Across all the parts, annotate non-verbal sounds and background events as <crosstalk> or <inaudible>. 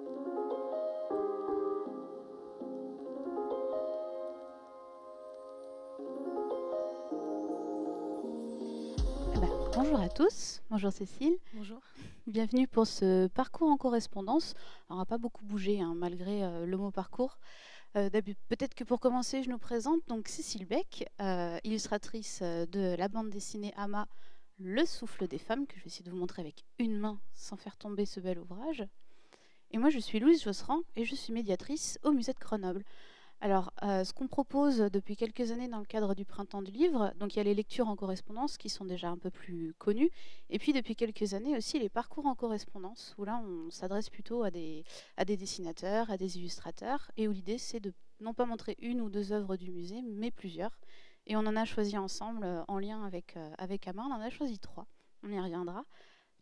Eh ben, bonjour à tous, bonjour Cécile. Bonjour. Bienvenue pour ce parcours en correspondance. Alors, on n'a pas beaucoup bougé hein, malgré euh, le mot parcours. Euh, Peut-être que pour commencer, je nous présente donc Cécile Beck, euh, illustratrice de la bande dessinée Ama, Le souffle des femmes, que je vais essayer de vous montrer avec une main sans faire tomber ce bel ouvrage. Et moi, je suis Louise Josserand et je suis médiatrice au musée de Grenoble. Alors, euh, ce qu'on propose depuis quelques années dans le cadre du printemps du livre, donc il y a les lectures en correspondance qui sont déjà un peu plus connues, et puis depuis quelques années aussi les parcours en correspondance, où là on s'adresse plutôt à des, à des dessinateurs, à des illustrateurs, et où l'idée c'est de non pas montrer une ou deux œuvres du musée, mais plusieurs. Et on en a choisi ensemble, euh, en lien avec, euh, avec Ama, on en a choisi trois, on y reviendra.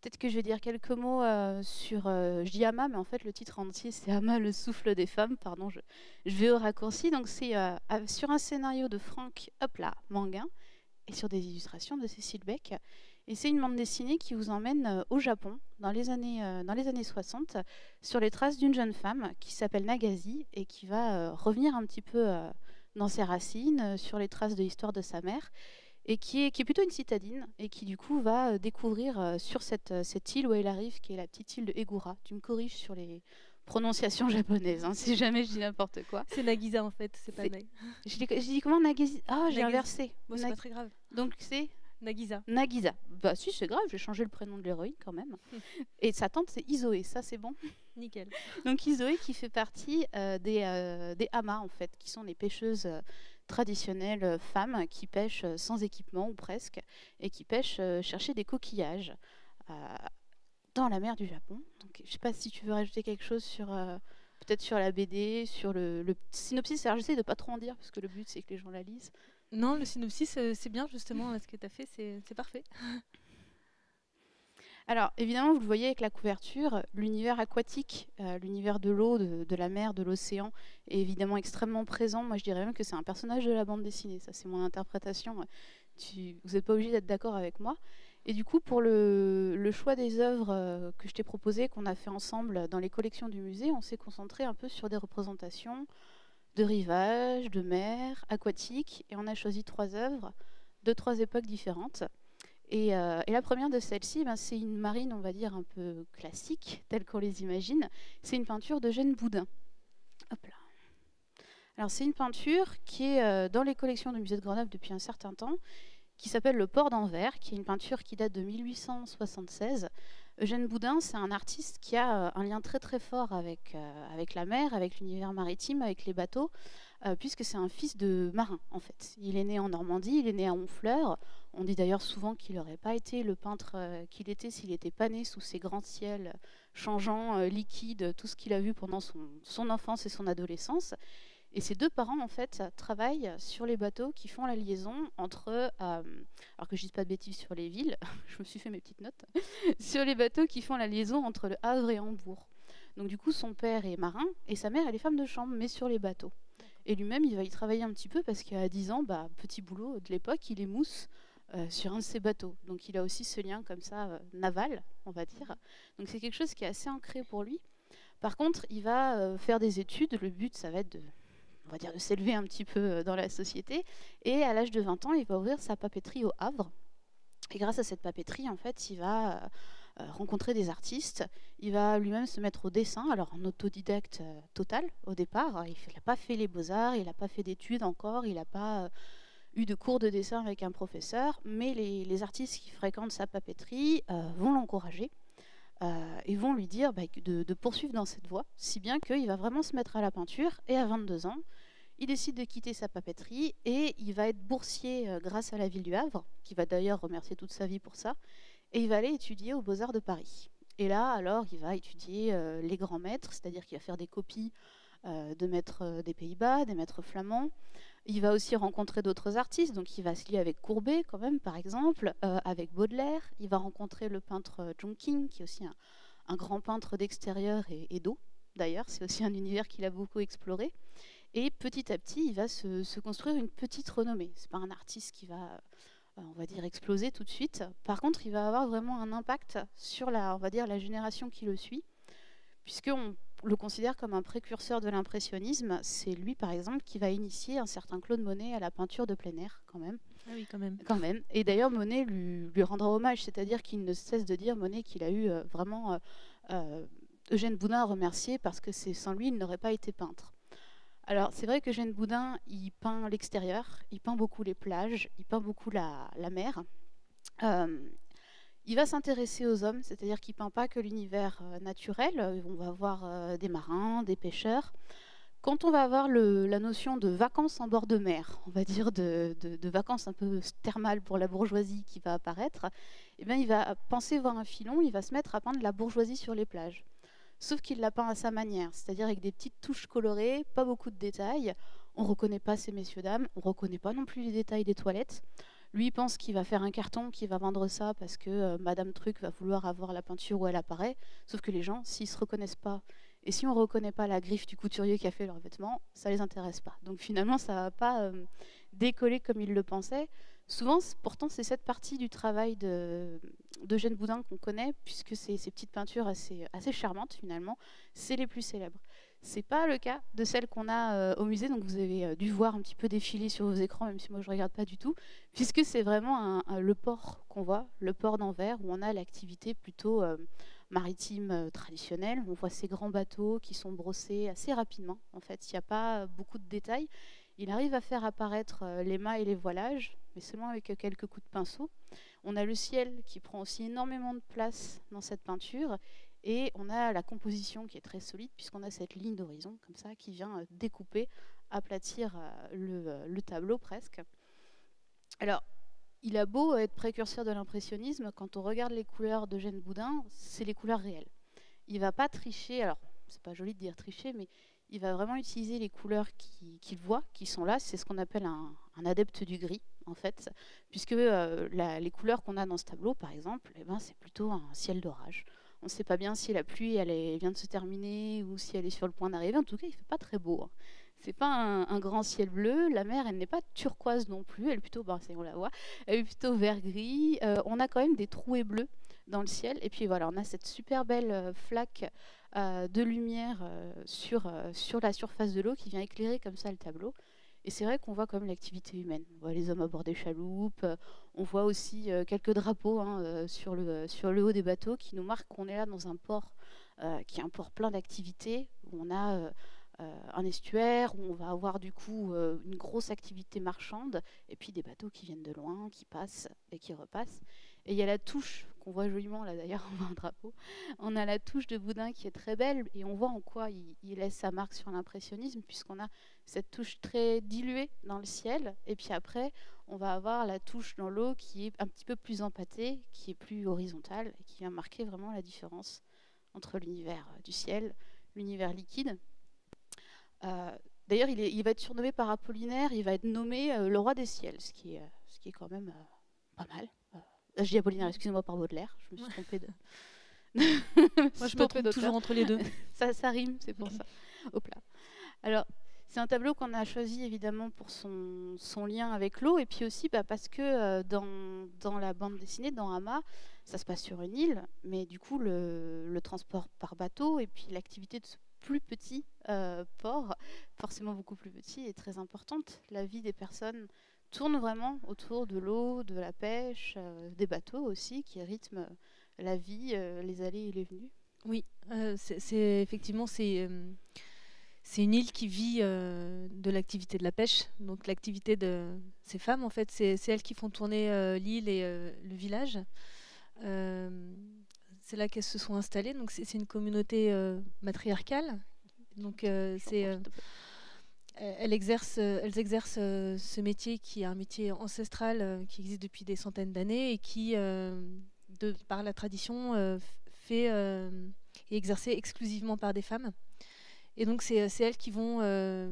Peut-être que je vais dire quelques mots euh, sur. euh, je dis Ama, mais en fait, le titre entier, c'est Ama, le souffle des femmes. Pardon, je, vais au raccourci. Donc, c'est euh, sur un scénario de Franck Hopla Manguin et sur des illustrations de Cécile Beck. Et c'est une bande dessinée qui vous emmène euh, au Japon dans les, années, euh, dans les années 60 sur les traces d'une jeune femme qui s'appelle Nagasi et qui va revenir un petit peu dans ses racines, sur les traces de l'histoire de sa mère et qui est, qui est plutôt une citadine, et qui du coup va euh, découvrir euh, sur cette, euh, cette île où elle arrive, qui est la petite île de Egura. Tu me corriges sur les prononciations <laughs> japonaises, hein, si jamais je dis n'importe quoi. C'est Nagisa en fait, c'est pas C'est- Nag. <laughs> Je je dis comment Nagasi Ah, j'ai Nagasi. inversé. Bon, c'est Nag- pas très grave. Donc c'est Nagisa. Nagisa. Bah si, c'est grave, j'ai changé le prénom de l'héroïne quand même. <laughs> et sa tante, c'est Isoé, ça c'est bon. Nickel. Donc Isoé qui fait partie euh, des, euh, des hamas en fait, qui sont les pêcheuses euh, traditionnelles euh, femmes qui pêchent euh, sans équipement ou presque, et qui pêchent euh, chercher des coquillages euh, dans la mer du Japon. Donc je sais pas si tu veux rajouter quelque chose sur euh, peut-être sur la BD, sur le, le synopsis. Alors j'essaie de pas trop en dire parce que le but c'est que les gens la lisent. Non, le synopsis, c'est bien justement <laughs> ce que tu as fait, c'est parfait. <laughs> Alors, évidemment, vous le voyez avec la couverture, l'univers aquatique, euh, l'univers de l'eau, de, la mer, de l'océan, est évidemment extrêmement présent. Moi, je dirais même que c'est un personnage de la bande dessinée. Ça, c'est mon interprétation. Vous n'êtes pas obligé d'être d'accord avec moi. Et du coup, pour le, choix des œuvres euh, que je t'ai proposées, qu'on a fait ensemble dans les collections du musée, on s'est concentré un peu sur des représentations de rivage, de mer, aquatique, et on a choisi trois œuvres de trois époques différentes. Et, euh, et la première de celle-ci, ben, c'est une marine, on va dire, un peu classique, telle qu'on les imagine. C'est une peinture d'Eugène Boudin. Hop là. Alors, c'est une peinture qui est euh, dans les collections du musée de Grenoble depuis un certain temps, qui s'appelle Le Port d'Anvers, qui est une peinture qui date de 1876. Eugène Boudin, c'est un artiste qui a euh, un lien très très fort avec, la mer, avec l'univers maritime, avec les bateaux, puisque c'est un fils de marin, en fait. Il est né en Normandie, il est né à Honfleur. On dit d'ailleurs souvent qu'il n'aurait pas été le peintre euh, qu'il était s'il n'était pas né sous ces grands ciels changeants, euh, liquides, tout ce qu'il a vu pendant son, enfance et son adolescence. Et ses deux parents, en fait, travaillent sur les bateaux qui font la liaison entre, euh, alors que je ne dise pas de bêtises sur les villes, <laughs> je me suis fait mes petites notes, <laughs> sur les bateaux qui font la liaison entre le Havre et Hambourg. Donc du coup, son père est marin et sa mère, elle est femme de chambre, mais sur les bateaux. Et lui-même, il va y travailler un petit peu parce qu'à 10 ans, bah, petit boulot de l'époque, il est mousse euh, sur un de ses bateaux. Donc il a aussi ce lien comme ça euh, naval, on va dire. Donc c'est quelque chose qui est assez ancré pour lui. Par contre, il va euh, faire des études. Le but, ça va être de, on va dire, de s'élever un petit peu dans la société. Et à l'âge de 20 ans, il va ouvrir sa papeterie au Havre. Et grâce à cette papeterie, en fait, il va rencontrer des artistes. Il va lui-même se mettre au dessin, alors en autodidacte total au départ. Il n'a pas fait les beaux-arts, il n'a pas fait d'études encore, il n'a pas eu de cours de dessin avec un professeur, mais les, artistes qui fréquentent sa papeterie euh, vont l'encourager euh, et vont lui dire bah, de, poursuivre dans cette voie, si bien qu'il va vraiment se mettre à la peinture. Et à 22 ans, il décide de quitter sa papeterie et il va être boursier euh, grâce à la ville du Havre, qui va d'ailleurs remercier toute sa vie pour ça, et il va aller étudier aux Beaux-Arts de Paris. Et là, alors, il va étudier les grands maîtres, c'est-à-dire qu'il va faire des copies de maîtres des Pays-Bas, des maîtres flamands. Il va aussi rencontrer d'autres artistes, donc il va se lier avec Courbet, quand même, par exemple, euh, avec Baudelaire. Il va rencontrer le peintre euh, John King, qui est aussi un, grand peintre d'extérieur et, d'eau. D'ailleurs, c'est aussi un univers qu'il a beaucoup exploré. Et petit à petit, il va se, se construire une petite renommée. C'est pas un artiste qui va, euh, on va dire, exploser tout de suite. Par contre, il va avoir vraiment un impact sur la, on va dire, la génération qui le suit, puisqu'on le considère comme un précurseur de l'impressionnisme. C'est lui, par exemple, qui va initier un certain Claude Monet à la peinture de plein air, quand même. Ah oui, quand même. Quand même. Et d'ailleurs, Monet lui, lui rendra hommage, c'est-à-dire qu'il ne cesse de dire, Monet, qu'il a eu euh, vraiment euh, euh, Eugène Boudin à remercier parce que c'est sans lui, il n'aurait pas été peintre. Alors, c'est vrai que Eugène Boudin, il peint l'extérieur, il peint beaucoup les plages, il peint beaucoup la, la mer. Euh, il va s'intéresser aux hommes, c'est-à-dire qu'il ne peint pas que l'univers euh, naturel. On va voir euh, des marins, des pêcheurs. Quand on va avoir la notion de vacances en bord de mer, on va dire de vacances un peu thermales pour la bourgeoisie qui va apparaître, eh bien, il va penser voir un filon, il va se mettre à peindre la bourgeoisie sur les plages. Sauf qu'il la peint à sa manière, c'est-à-dire avec des petites touches colorées, pas beaucoup de détails. On ne reconnaît pas ces messieurs-dames, on ne reconnaît pas non plus les détails des toilettes. Lui pense qu'il va faire un carton, qu'il va vendre ça parce que euh, Madame Truc va vouloir avoir la peinture où elle apparaît. Sauf que les gens, s'ils se reconnaissent pas, et si on ne reconnaît pas la griffe du couturier qui a fait leurs vêtements, ça les intéresse pas. Donc finalement, ça va pas euh, décoller comme ils le pensaient. Souvent, pourtant, c'est cette partie du travail de d'Eugène Boudin qu'on connaît, puisque ces petites peintures assez charmantes finalement, c'est les plus célèbres. C'est pas le cas de celles qu'on a euh, au musée, donc vous avez euh, dû voir un petit peu défiler sur vos écrans, même si moi je regarde pas du tout, puisque c'est vraiment le port qu'on voit, le port d'Anvers, où on a l'activité plutôt euh, maritime traditionnelle. On voit ces grands bateaux qui sont brossés assez rapidement. En fait, il n'y a pas beaucoup de détails. Il arrive à faire apparaître les mâts et les voilages, mais seulement avec quelques coups de pinceau. On a le ciel qui prend aussi énormément de place dans cette peinture. Et on a la composition qui est très solide, puisqu'on a cette ligne d'horizon, comme ça, qui vient euh, découper, aplatir euh, le, euh, le tableau presque. Alors, il a beau être précurseur de l'impressionnisme, quand on regarde les couleurs d'Eugène Boudin, c'est les couleurs réelles. Il va pas tricher, alors c'est pas joli de dire tricher, mais il va vraiment utiliser les couleurs qui- qu'il voit, qui sont là. C'est ce qu'on appelle un, adepte du gris, en fait, puisque les couleurs qu'on a dans ce tableau, par exemple, eh ben, c'est plutôt un ciel d'orage. On ne sait pas bien si la pluie elle vient de se terminer ou si elle est sur le point d'arriver. En tout cas, il fait pas très beau. hein. C'est pas un, grand ciel bleu. La mer, elle n'est pas turquoise non plus. Elle est plutôt, bah, on la elle est plutôt vert gris. Euh, on a quand même des trouées bleues dans le ciel. Et puis voilà, on a cette super belle euh, flaque euh, de lumière sur, sur la surface de l'eau qui vient éclairer comme ça le tableau. Et c'est vrai qu'on voit même l'activité humaine. On voit les hommes à bord des chaloupes. euh, on voit aussi euh, quelques drapeaux hein, euh, sur, le, haut des bateaux qui nous marquent qu'on est là dans un port qui est un port plein d'activités. On a un estuaire où on va avoir du coup une grosse activité marchande et puis des bateaux qui viennent de loin, qui passent et qui repassent. Et il y a la touche qu'on voit joliment là d'ailleurs, <laughs> on voit un drapeau. On a la touche de Boudin qui est très belle et on voit en quoi il, laisse sa marque sur l'impressionnisme puisqu'on a cette touche très diluée dans le ciel et puis après on va avoir la touche dans l'eau qui est un petit peu plus empâtée, qui est plus horizontale et qui vient marquer vraiment la différence entre l'univers euh, du ciel, l'univers liquide. Euh, D'ailleurs, il, va être surnommé par Apollinaire, il va être nommé euh, le roi des ciels, ce qui est, quand même pas mal. Euh, je dis Apollinaire, excusez-moi par Baudelaire, je me suis trompée de. <laughs> Moi, je me trompe toujours entre les deux. <laughs> ça, ça rime, c'est pour ça. <laughs> Hop là. Alors, c'est un tableau qu'on a choisi évidemment pour son, son lien avec l'eau et puis aussi bah, parce que euh, dans, dans la bande dessinée, dans Hama, ça se passe sur une île, mais du coup, le, le transport par bateau et puis l'activité de ce plus petit euh, port, forcément beaucoup plus petit, est très importante. La vie des personnes tourne vraiment autour de l'eau, de la pêche, euh, des bateaux aussi qui rythment la vie, euh, les allées et les venues. Oui, euh, c'est effectivement c'est euh, c'est une île qui vit euh, de l'activité de la pêche. Donc l'activité de ces femmes, en fait, c'est elles qui font tourner euh, l'île et euh, le village. Euh, c'est là qu'elles se sont installées. Donc c'est c'est une communauté euh, matriarcale. Donc euh, c'est euh, elles exercent, euh, elles exercent euh, ce métier qui est un métier ancestral euh, qui existe depuis des centaines d'années et qui, euh, par la tradition, euh, euh, est exercé exclusivement par des femmes. Et donc c'est elles qui vont, euh,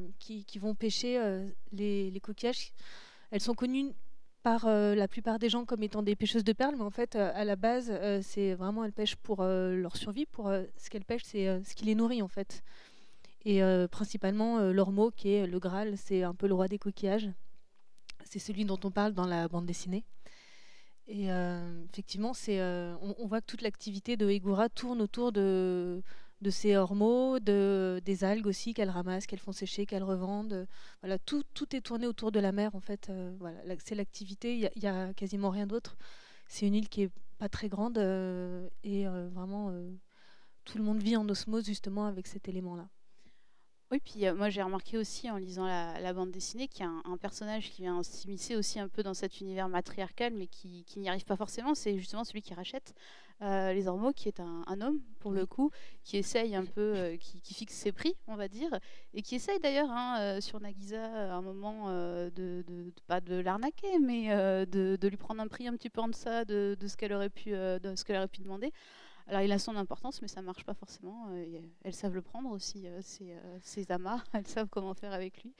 pêcher euh, les, les coquillages. Elles sont connues par euh, la plupart des gens comme étant des pêcheuses de perles, mais en fait, euh, à la base, euh, c'est vraiment elles pêchent pour euh, leur survie, pour euh, ce qu'elles pêchent, c'est euh, ce qui les nourrit en fait. Et euh, principalement, euh, mot qui est le Graal, c'est un peu le roi des coquillages. C'est celui dont on parle dans la bande dessinée. Et euh, effectivement, c'est, on, voit que toute l'activité de Egura tourne autour de, ces ormeaux, de, des algues aussi qu'elles ramassent, qu'elles font sécher, qu'elles revendent. Voilà, tout, est tourné autour de la mer en fait. c'est l'activité, il n'y a, a, quasiment rien d'autre. C'est une île qui est pas très grande et vraiment tout le monde vit en osmose justement avec cet élément-là. Oui, puis moi j'ai remarqué aussi en lisant la, bande dessinée qu'il y a un, personnage qui vient s'immiscer aussi un peu dans cet univers matriarcal, mais qui, n'y arrive pas forcément. C'est justement celui qui rachète euh, les ormeaux, qui est un, homme pour le coup, qui essaye un peu, euh, qui, fixe ses prix, on va dire, et qui essaye d'ailleurs hein, euh, sur Nagisa à un moment de, pas de l'arnaquer, mais de, lui prendre un prix un petit peu en deçà de, ce qu'elle aurait pu, de ce qu'elle aurait pu demander. Alors il a son importance, mais ça marche pas forcément. Euh, elles savent le prendre aussi, euh, ces, amas. <laughs> Elles savent comment faire avec lui.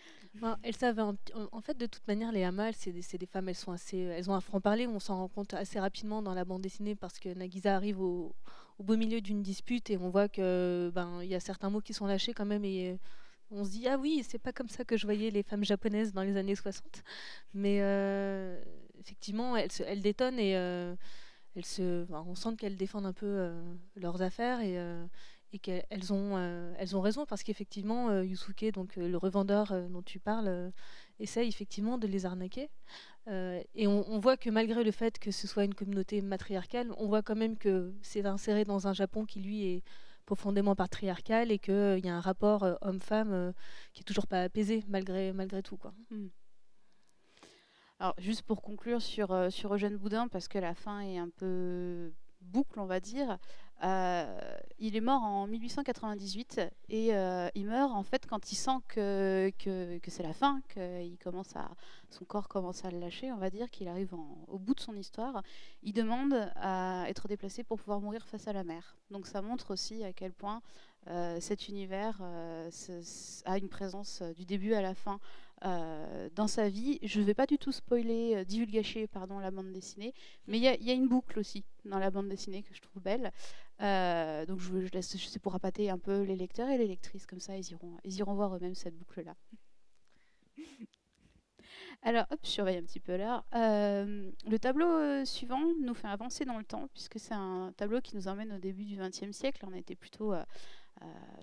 elles savent. En, fait, de toute manière, les amas, c'est des, femmes. Elles sont assez. Elles ont un franc parler. On s'en rend compte assez rapidement dans la bande dessinée parce que Nagisa arrive au, beau milieu d'une dispute et on voit que ben il y a certains mots qui sont lâchés quand même et euh, on se dit ah oui c'est pas comme ça que je voyais les femmes japonaises dans les années 60 mais effectivement elles, elles détonnent et on sent qu'elles défendent un peu euh, leurs affaires et, euh, qu'elles ont, euh, elles ont raison parce qu'effectivement, Yusuke, donc le revendeur dont tu parles, essaye effectivement de les arnaquer. et on, voit que malgré le fait que ce soit une communauté matriarcale, on voit quand même que c'est inséré dans un Japon qui lui est profondément patriarcal et qu'il y a un rapport homme-femme qui est toujours pas apaisé malgré, malgré tout. Quoi. Hmm. Alors, juste pour conclure sur, euh, sur Eugène Boudin, parce que la fin est un peu boucle, on va dire. Euh, il est mort en 1898 et euh, il meurt en fait quand il sent que, que, c'est la fin, que commence à, son corps commence à le lâcher, on va dire, qu'il arrive au bout de son histoire. Il demande à être déplacé pour pouvoir mourir face à la mer. Donc ça montre aussi à quel point cet univers a une présence du début à la fin euh, dans sa vie. Je ne vais pas du tout spoiler, euh, pardon, la bande dessinée, mais il y, a une boucle aussi dans la bande dessinée que je trouve belle. Euh, donc je, je laisse, sais pour appâter un peu les lecteurs et les lectrices, comme ça ils iront, ils iront voir eux-mêmes cette boucle-là. <laughs> Alors, hop, je surveille un petit peu l'heure. le tableau suivant nous fait avancer dans le temps, puisque c'est un tableau qui nous emmène au début du XXe siècle. On était plutôt euh,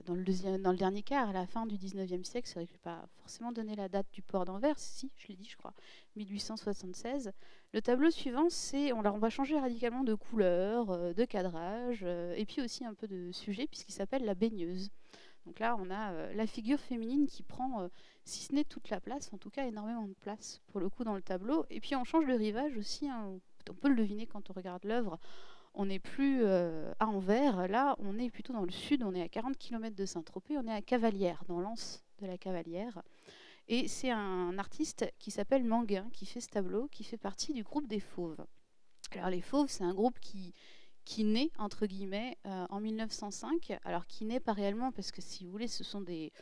dans, le deuxième, dans le dernier quart, à la fin du 19e siècle, c'est vrai que je pas forcément donner la date du port d'Anvers, si, je l'ai dit, je crois, 1876. Le tableau suivant, on va changer radicalement de couleur, euh, de cadrage, euh, et puis aussi un peu de sujet, puisqu'il s'appelle la baigneuse. Donc là, on a la figure féminine qui prend, si ce n'est toute la place, en tout cas énormément de place pour le coup dans le tableau. Et puis on change de rivage aussi, hein. on peut le deviner quand on regarde l'œuvre on n'est plus euh, à Anvers, là on est plutôt dans le sud, on est à 40 km de Saint-Tropez, on est à Cavalière, dans l'anse de la Cavalière. Et c'est un artiste qui s'appelle Manguin qui fait ce tableau, qui fait partie du groupe des Fauves. Alors les Fauves, c'est un groupe qui, qui naît, entre guillemets, euh, en 1905. Alors qui naît pas réellement, parce que si vous voulez, ce sont des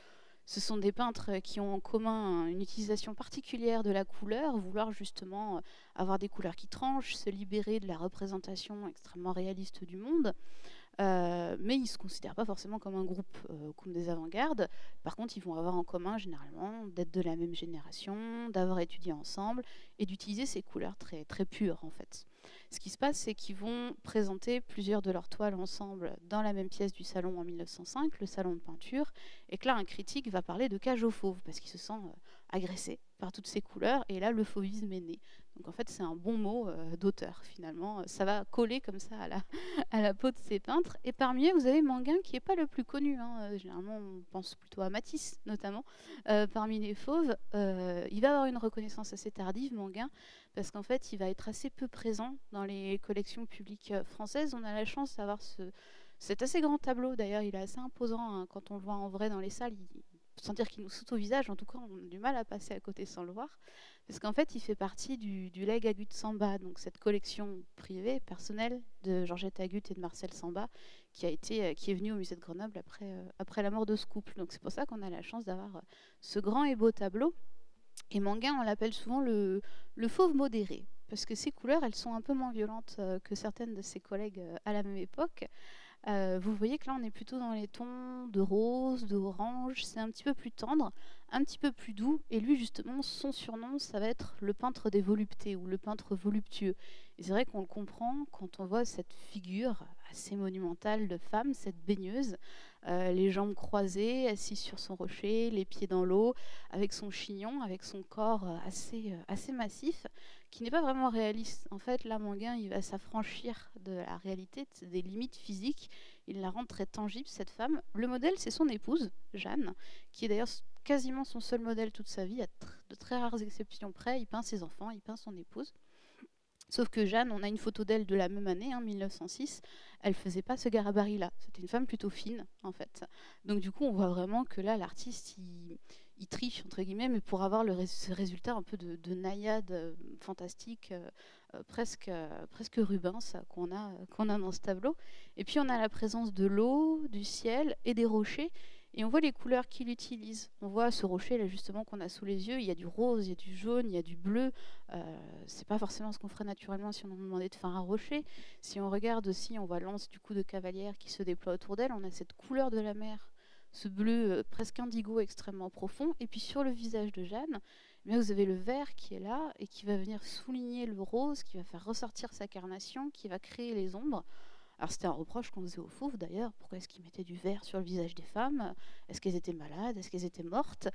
ce sont des peintres qui ont en commun une utilisation particulière de la couleur, vouloir justement euh, avoir des couleurs qui tranchent, se libérer de la représentation extrêmement réaliste du monde. Euh, mais ils ne se considèrent pas forcément comme un groupe, euh, comme des avant-gardes. Par contre, ils vont avoir en commun généralement d'être de la même génération, d'avoir étudié ensemble et d'utiliser ces couleurs très, très pures en fait. Ce qui se passe, c'est qu'ils vont présenter plusieurs de leurs toiles ensemble dans la même pièce du salon en 1905, le salon de peinture, et que là, un critique va parler de cage aux fauves, parce qu'il se sent euh, agressé par toutes ces couleurs, et là, le fauvisme est né. Donc en fait, c'est un bon mot euh, d'auteur, finalement. Ça va coller comme ça à la, <laughs> peau de ces peintres. Et parmi eux, vous avez Manguin, qui n'est pas le plus connu. Hein. Euh, généralement, on pense plutôt à Matisse, notamment. parmi les fauves, il va avoir une reconnaissance assez tardive, Manguin, parce qu'en fait, il va être assez peu présent dans les collections publiques euh, françaises. On a la chance d'avoir ce, cet assez grand tableau, d'ailleurs, il est assez imposant hein, quand on le voit en vrai dans les salles. sans dire qu'il nous saute au visage, en tout cas, on a du mal à passer à côté sans le voir. Parce qu'en fait, il fait partie du, Leg Agut Samba, donc cette collection privée, personnelle de Georgette Agut et de Marcel Samba, qui, a été, euh, qui est venue au musée de Grenoble après, euh, après la mort de ce couple. Donc c'est pour ça qu'on a la chance d'avoir ce grand et beau tableau. Et Manguin, on l'appelle souvent le, fauve modéré, parce que ses couleurs, elles sont un peu moins violentes euh, que certaines de ses collègues euh, à la même époque. Euh, vous voyez que là, on est plutôt dans les tons de rose, d'orange. C'est un petit peu plus tendre, un petit peu plus doux. Et lui, justement, son surnom, ça va être le peintre des voluptés ou le peintre voluptueux. Et c'est vrai qu'on le comprend quand on voit cette figure assez monumentale de femme, cette baigneuse, euh, les jambes croisées, assise sur son rocher, les pieds dans l'eau, avec son chignon, avec son corps assez, assez massif qui n'est pas vraiment réaliste. En fait, là, Manguin, il va s'affranchir de la réalité, des limites physiques. Il la rend très tangible, cette femme. Le modèle, c'est son épouse, Jeanne, qui est d'ailleurs quasiment son seul modèle toute sa vie, à de très rares exceptions près. Il peint ses enfants, il peint son épouse. Sauf que Jeanne, on a une photo d'elle de la même année, hein, 1906. Elle faisait pas ce gabarit-là. C'était une femme plutôt fine, en fait. Donc du coup, on voit vraiment que là, l'artiste, il, il triche entre guillemets, mais pour avoir le ce résultat un peu de, naïade euh, fantastique, euh, euh, presque presque Rubens qu'on a qu'on a dans ce tableau. Et puis on a la présence de l'eau, du ciel et des rochers. Et on voit les couleurs qu'il utilise. On voit ce rocher là justement qu'on a sous les yeux. Il y a du rose, il y a du jaune, il y a du bleu. Euh, c'est pas forcément ce qu'on ferait naturellement si on nous demandait de faire un rocher. Si on regarde aussi, on voit l'anse du coup de cavalière qui se déploie autour d'elle. On a cette couleur de la mer ce bleu euh, presque indigo extrêmement profond. Et puis sur le visage de Jeanne, eh vous avez le vert qui est là et qui va venir souligner le rose, qui va faire ressortir sa carnation, qui va créer les ombres. Alors c'était un reproche qu'on faisait au Fauve d'ailleurs. Pourquoi est-ce qu'ils mettaient du vert sur le visage des femmes? Est-ce qu'elles étaient malades? Est-ce qu'elles étaient mortes?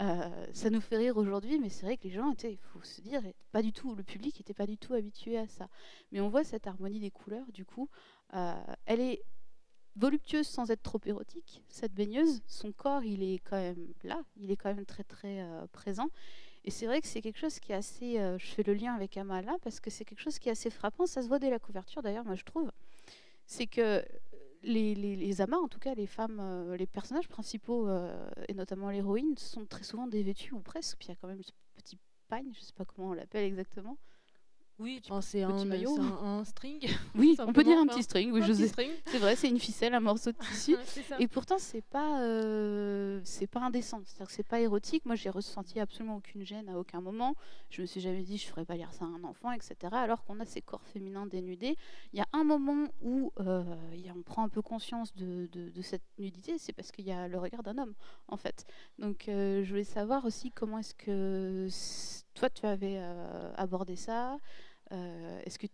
Euh, Ça nous fait rire aujourd'hui, mais c'est vrai que les gens étaient, il faut se dire, pas du tout, le public n'était pas du tout habitué à ça. Mais on voit cette harmonie des couleurs, du coup, euh, elle est voluptueuse sans être trop érotique, cette baigneuse, son corps, il est quand même là, il est quand même très très euh, présent. Et c'est vrai que c'est quelque chose qui est assez, euh, je fais le lien avec Amala parce que c'est quelque chose qui est assez frappant, ça se voit dès la couverture d'ailleurs, moi je trouve, c'est que les, les, amas, en tout cas les femmes, euh, les personnages principaux et notamment l'héroïne, sont très souvent dévêtus ou presque, puis il y a quand même ce petit pagne, je sais pas comment on l'appelle exactement, oui, c'est un, maillot. Un, string. <laughs> Oui, on peut dire un petit string. Oui, C'est vrai, c'est une ficelle, un morceau de <laughs> tissu. et pourtant, c'est pas, euh, c'est pas indécent. C'est-à-dire que c'est pas érotique. Moi, j'ai ressenti absolument aucune gêne à aucun moment. Je me suis jamais dit, je ferais pas lire ça à un enfant, etc. Alors qu'on a ces corps féminins dénudés. Il y a un moment où euh, on prend un peu conscience de, de, cette nudité, c'est parce qu'il y a le regard d'un homme, en fait. Donc, euh, je voulais savoir aussi comment est-ce que toi, tu avais abordé ça. Euh, est-ce qu'il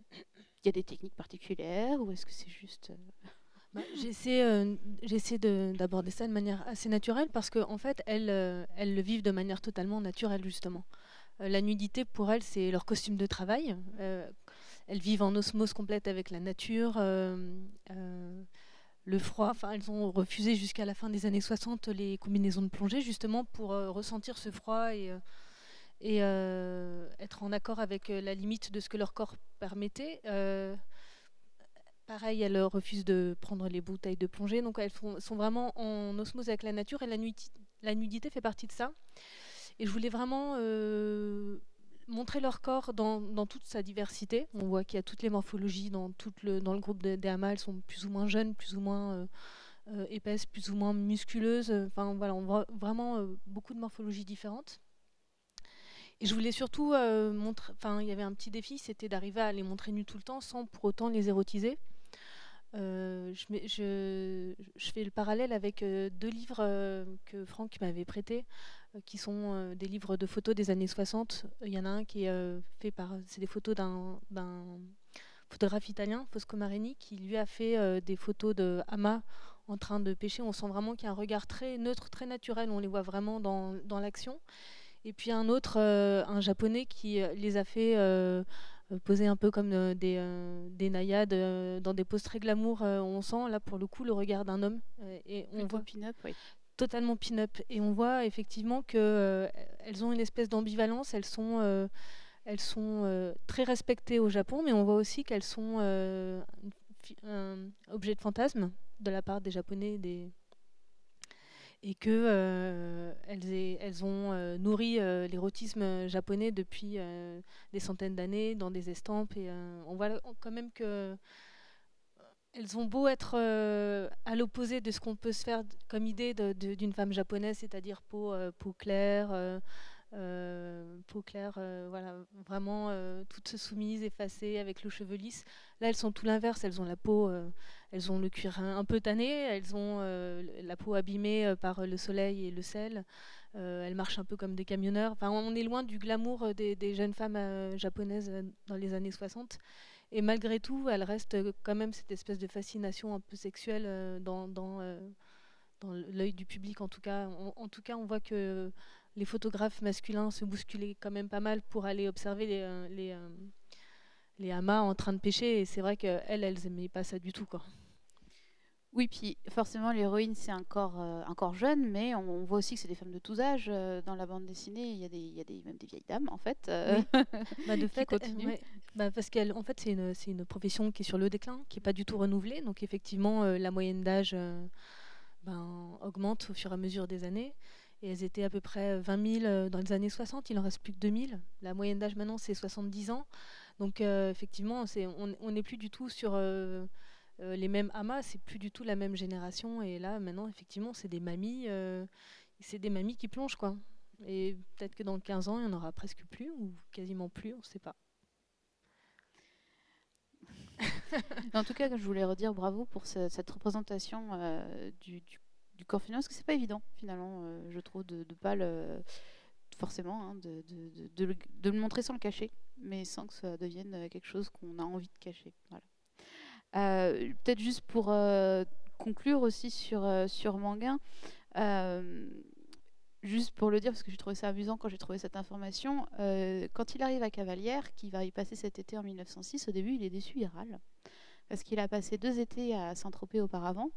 y a des techniques particulières ou est-ce que c'est juste... Euh, bah, j'essaie, euh, d'aborder ça de manière assez naturelle parce qu'en en fait, elles, elles le vivent de manière totalement naturelle, justement. la nudité, pour elles, c'est leur costume de travail. elles vivent en osmose complète avec la nature. le froid, enfin, elles ont refusé jusqu'à la fin des années 60 les combinaisons de plongée justement pour ressentir ce froid et et euh, être en accord avec euh, la limite de ce que leur corps permettait. Euh, pareil, elles refusent de prendre les bouteilles de plongée, donc elles sont vraiment en osmose avec la nature et la, la, nudité fait partie de ça. Et je voulais vraiment montrer leur corps dans, toute sa diversité. On voit qu'il y a toutes les morphologies dans, tout le, dans le groupe des, des Elles sont plus ou moins jeunes, plus ou moins épaisses, plus ou moins musculeuses. Enfin voilà, on voit vraiment beaucoup de morphologies différentes. Et je voulais surtout euh, montrer, enfin, il y avait un petit défi, c'était d'arriver à les montrer nus tout le temps sans pour autant les érotiser. Euh, je, fais le parallèle avec euh, deux livres que Franck m'avait prêtés, qui sont des livres de photos des années 60. Il y en a un qui est fait par, c'est des photos d'un photographe italien, Fosco Marini, qui lui a fait des photos de Hama en train de pêcher. On sent vraiment qu'il y a un regard très neutre, très naturel. On les voit vraiment dans l'action. Et puis un autre, euh, un japonais qui euh, les a fait euh, poser un peu comme des, des naïades dans des poses très glamour. on sent là pour le coup le regard d'un homme. et on voit pin-up, oui. Totalement pin-up. Et on voit effectivement qu'elles elles ont une espèce d'ambivalence. Elles sont, elles sont très respectées au Japon, mais on voit aussi qu'elles sont un objet de fantasme de la part des Japonais, des, et que euh, elles, elles, ont euh, nourri euh, l'érotisme japonais depuis des centaines d'années dans des estampes et on voit quand même que elles ont beau être à l'opposé de ce qu'on peut se faire comme idée d'une femme japonaise, c'est-à-dire peau, peau claire, peau claire, voilà, vraiment toutes soumises, effacées, avec le cheveu lisse. Là, elles sont tout l'inverse, elles ont la peau, elles ont le cuir un, peu tanné, elles ont la peau abîmée par le soleil et le sel. elles marchent un peu comme des camionneurs. Enfin, on est loin du glamour des, jeunes femmes japonaises dans les années 60. Et malgré tout, elle reste quand même cette espèce de fascination un peu sexuelle euh, dans, euh, dans l'œil du public. En tout, cas. En, tout cas, on voit que les photographes masculins se bousculaient quand même pas mal pour aller observer les, euh, les, les hamas en train de pêcher. Et c'est vrai qu'elles, elles n'aimaient pas ça du tout. Quoi. Oui, puis forcément, l'héroïne, c'est un corps, euh, jeune, mais on, voit aussi que c'est des femmes de tous âges. Euh, dans la bande dessinée, il y a, des, y a des, même des vieilles dames, en fait. Euh, <laughs> bah, de fait, bah, parce fait, c'est une, une, profession qui est sur le déclin, qui n'est pas du tout renouvelée. Donc, effectivement, la moyenne d'âge ben, augmente au fur et à mesure des années. Et elles étaient à peu près 20 000 dans les années 60, il en reste plus que 2000. La moyenne d'âge maintenant, c'est 70 ans. Donc, effectivement, c'est, on n'est plus du tout sur euh, les mêmes amas, c'est plus du tout la même génération. Et là, maintenant, effectivement, c'est des mamies, euh, c'est des mamies qui plongent, quoi. Et peut-être que dans 15 ans, il n'y en aura presque plus, ou quasiment plus, on ne sait pas. <laughs> en tout cas, je voulais redire bravo pour cette représentation euh, du, corps féminin, parce que c'est pas évident, finalement, je trouve, de ne pas le forcément, hein, de, de, le montrer sans le cacher, mais sans que ça devienne quelque chose qu'on a envie de cacher. Euh, peut-être juste pour euh, conclure aussi sur, euh, sur Manguin, juste pour le dire, parce que j'ai trouvé ça amusant quand j'ai trouvé cette information, quand il arrive à Cavalière, qui va y passer cet été en 1906, au début il est déçu, il râle, parce qu'il a passé deux étés à Saint-Tropez auparavant,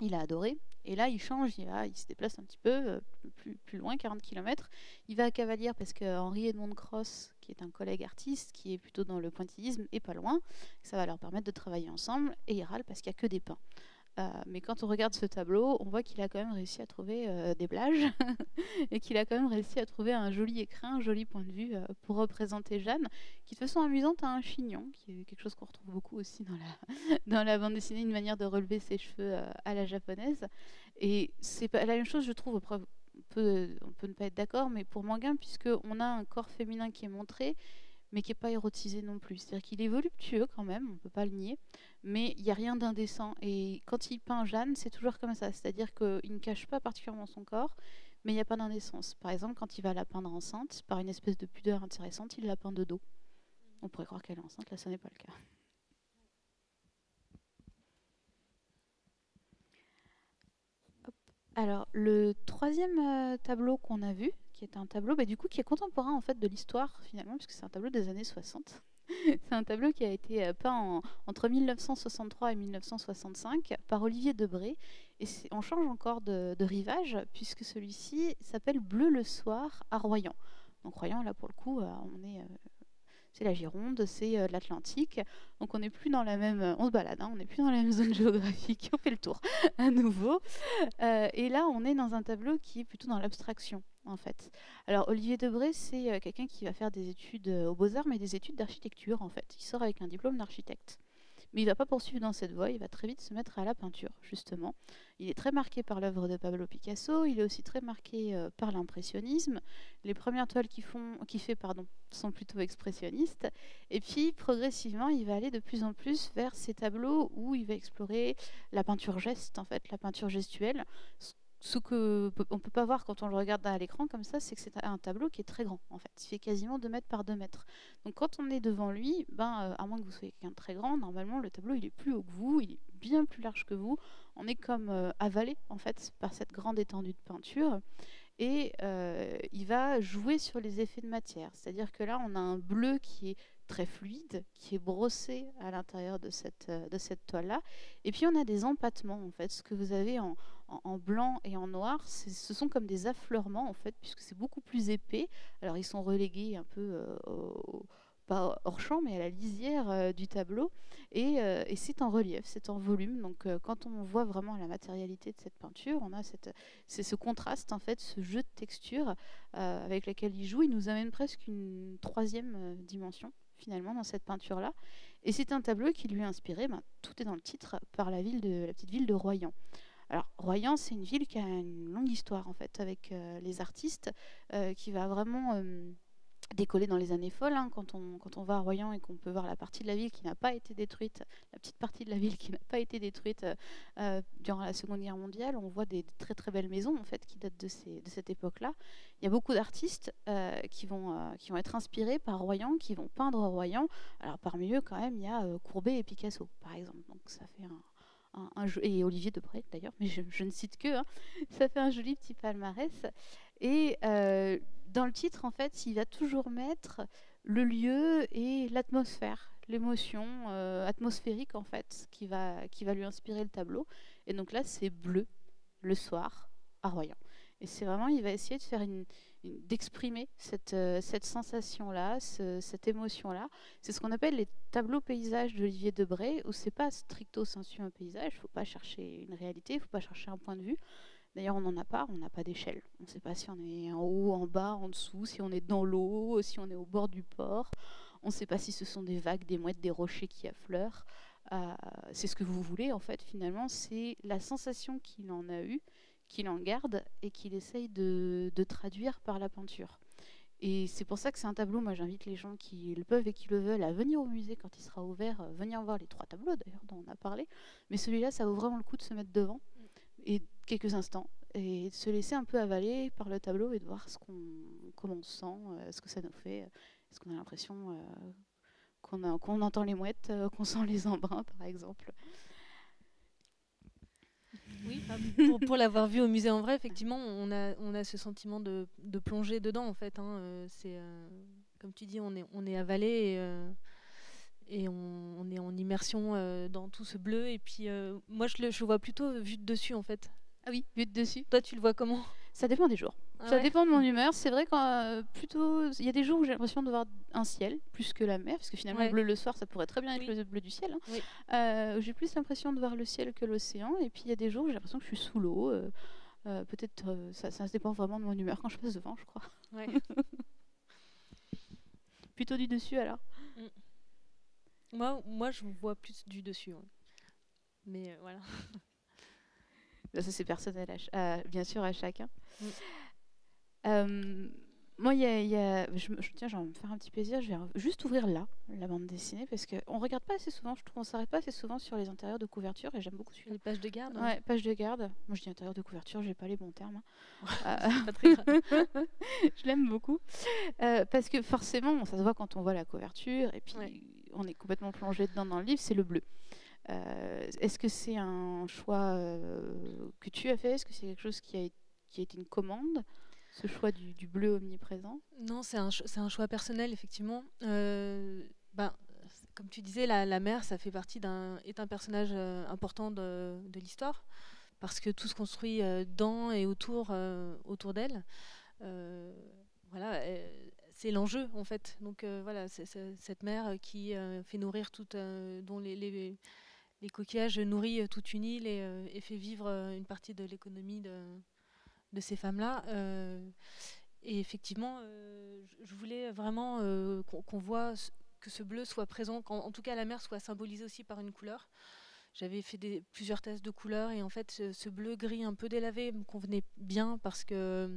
il a adoré. Et là, il change, il, il se déplace un petit peu euh, plus, plus, loin, 40 km. Il va à Cavalière parce que Henri Edmond Cross, qui est un collègue artiste, qui est plutôt dans le pointillisme, est pas loin. Ça va leur permettre de travailler ensemble. Et il râle parce qu'il n'y a que des pins. Euh, mais quand on regarde ce tableau, on voit qu'il a quand même réussi à trouver euh, des plages <laughs> et qu'il a quand même réussi à trouver un joli écrin, un joli point de vue euh, pour représenter Jeanne, qui de façon amusante a un chignon, qui est quelque chose qu'on retrouve beaucoup aussi dans la, <laughs> bande dessinée, une manière de relever ses cheveux à la japonaise. Et c'est la même chose, je trouve. On peut, on peut ne pas être d'accord, mais pour Manguin, puisqu'on a un corps féminin qui est montré, mais qui n'est pas érotisé non plus. C'est-à-dire qu'il est voluptueux quand même, on ne peut pas le nier, mais il n'y a rien d'indécent. Et quand il peint Jeanne, c'est toujours comme ça. C'est-à-dire qu'il ne cache pas particulièrement son corps, mais il n'y a pas d'indécence. Par exemple, quand il va la peindre enceinte, par une espèce de pudeur intéressante, il la peint de dos. On pourrait croire qu'elle est enceinte, là, ce n'est pas le cas. Alors, le troisième euh, tableau qu'on a vu, qui est un tableau bah, du coup, qui est contemporain en fait, de l'histoire, finalement, puisque c'est un tableau des années 60. <laughs> c'est un tableau qui a été euh, peint entre 1963 et 1965 par Olivier Debré. Et on change encore de, rivage, puisque celui-ci s'appelle Bleu le soir à Royan. Donc Royan, là pour le coup, euh, on est c'est la Gironde, c'est euh, l'Atlantique. Donc on n'est plus dans la même, on se balade, hein, on n'est plus dans la même zone <laughs> géographique, on fait le tour à nouveau. Euh, et là, on est dans un tableau qui est plutôt dans l'abstraction, Alors Olivier Debré, c'est euh, quelqu'un qui va faire des études aux Beaux-Arts, mais des études d'architecture, en fait. Il sort avec un diplôme d'architecte. Mais il ne va pas poursuivre dans cette voie, il va très vite se mettre à la peinture, justement. Il est très marqué par l'œuvre de Pablo Picasso, il est aussi très marqué euh, par l'impressionnisme. Les premières toiles qu'il fait pardon, sont plutôt expressionnistes. Et puis, progressivement, il va aller de plus en plus vers ces tableaux où il va explorer la peinture geste, en fait, la peinture gestuelle, ce que on peut pas voir quand on le regarde à l'écran comme ça, c'est que c'est un tableau qui est très grand en fait. Il fait quasiment 2 mètres par 2 mètres. Donc quand on est devant lui, ben, euh, à moins que vous soyez quelqu'un de très grand, normalement le tableau il est plus haut que vous, il est bien plus large que vous. On est comme euh, avalé en fait par cette grande étendue de peinture. Et euh, il va jouer sur les effets de matière. C'est-à-dire que là, on a un bleu qui est très fluide, qui est brossé à l'intérieur de cette, de cette toile-là. Et puis on a des empattements, en fait. Ce que vous avez en, en, blanc et en noir, ce sont comme des affleurements, en fait, puisque c'est beaucoup plus épais. Alors ils sont relégués un peu euh, pas hors champ, mais à la lisière euh, du tableau. Et, et c'est en relief, c'est en volume. Donc quand on voit vraiment la matérialité de cette peinture, on a ce contraste, en fait, ce jeu de texture avec lequel il joue. Il nous amène presque une troisième dimension finalement dans cette peinture-là. Et c'est un tableau qui lui a inspiré, ben, tout est dans le titre, par la, ville de, la petite ville de Royan. Alors, Royan, c'est une ville qui a une longue histoire en fait avec les artistes, qui va vraiment décoller dans les années folles. Hein, quand, on, quand on va à Royan et qu'on peut voir la partie de la ville qui n'a pas été détruite, la petite partie de la ville <laughs> qui n'a pas été détruite euh, euh, durant la Seconde Guerre mondiale, on voit des, très très belles maisons en fait qui datent de, cette époque-là. Il y a beaucoup d'artistes euh, qui, vont, qui vont être inspirés par Royan, qui vont peindre Royan. Alors parmi eux quand même, il y a Courbet et Picasso par exemple. Donc ça fait un, et Olivier Debray d'ailleurs, mais je, ne cite que, hein. ça fait un joli petit palmarès. Et dans le titre, en fait, il va toujours mettre le lieu et l'atmosphère, l'émotion euh, atmosphérique, en fait, qui va, qui va lui inspirer le tableau. Et donc là, c'est bleu, le soir, à Royan. Et c'est vraiment, il va essayer de faire une, d'exprimer cette, euh, cette sensation-là, cette émotion-là. C'est ce qu'on appelle les tableaux paysages d'Olivier Debray, où c'est pas stricto sensu un paysage, il faut pas chercher une réalité, il faut pas chercher un point de vue, D'ailleurs, on n'en a pas, on n'a pas d'échelle. On ne sait pas si on est en haut, en bas, en dessous, si on est dans l'eau, si on est au bord du port. On ne sait pas si ce sont des vagues, des mouettes, des rochers qui affleurent. Euh, c'est ce que vous voulez, en fait, finalement. C'est la sensation qu'il en a eue, qu'il en garde et qu'il essaye de, traduire par la peinture. Et c'est pour ça que c'est un tableau. Moi, j'invite les gens qui le peuvent et qui le veulent à venir au musée quand il sera ouvert, euh, venir voir les trois tableaux d'ailleurs dont on a parlé. Mais celui-là, ça vaut vraiment le coup de se mettre devant et quelques instants et de se laisser un peu avaler par le tableau et de voir ce comment on sent, euh, ce que ça nous fait. Est-ce qu'on a l'impression euh, qu'on, qu'on entend les mouettes, euh, qu'on sent les embruns, par exemple Oui, pour, l'avoir vu au musée en vrai, effectivement, on a, on a ce sentiment de, de plonger dedans, en fait. Hein, c'est, comme tu dis, on est, on est avalé et, et on, est en immersion dans tout ce bleu. Et puis, moi, je le je vois plutôt vu de dessus, en fait. Ah oui, vu de dessus. Toi, tu le vois comment? Ça dépend des jours. Ah ça dépend de mon humeur. C'est vrai que plutôt, il y a des jours où j'ai l'impression de voir un ciel plus que la mer, parce que finalement le bleu le soir, ça pourrait très bien être le bleu du ciel. Hein. Euh, j'ai plus l'impression de voir le ciel que l'océan. Et puis il y a des jours où j'ai l'impression que je suis sous l'eau. Euh, euh, peut-être ça, ça dépend vraiment de mon humeur quand je passe devant, je crois. <laughs> plutôt du dessus alors. Mm. Moi, moi, je vois plus du dessus. Mais voilà. <laughs> Ça, c'est personnel, bien sûr, à chacun. Mm. Euh, moi, il y a, je, tiens, je vais me faire un petit plaisir. Je vais juste ouvrir là, la bande dessinée, parce qu'on ne regarde pas assez souvent. Je trouve qu'on ne s'arrête pas assez souvent sur les intérieurs de couverture, et j'aime beaucoup celui Les pages de garde Ouais, pages de garde. Moi, je dis intérieur de couverture, j'ai pas les bons termes. Hein. <laughs> pas très grave. <laughs> je l'aime beaucoup. Euh, parce que forcément, ça se voit quand on voit la couverture, et puis on est complètement plongé dedans dans le livre, c'est le bleu. Euh, est-ce que c'est un choix euh, que tu as fait? Est-ce que c'est quelque chose qui a, qui a été une commande? Ce choix du, bleu omniprésent Non, c'est un, choix personnel, effectivement. Euh, ben, comme tu disais, la, mère, ça fait partie d'un, est un personnage important de, l'histoire, parce que tout se construit dans et autour, d'elle. voilà, c'est l'enjeu, en fait. Donc voilà, cette mère qui fait nourrir toute, dont les, coquillages nourrissent toute une île et, euh, fait vivre euh, une partie de l'économie de, de, ces femmes-là. Euh, et effectivement, je voulais vraiment qu'on voit que ce bleu soit présent, qu'en tout cas la mer soit symbolisée aussi par une couleur. J'avais fait plusieurs tests de couleurs et en fait ce, bleu gris un peu délavé me convenait bien parce que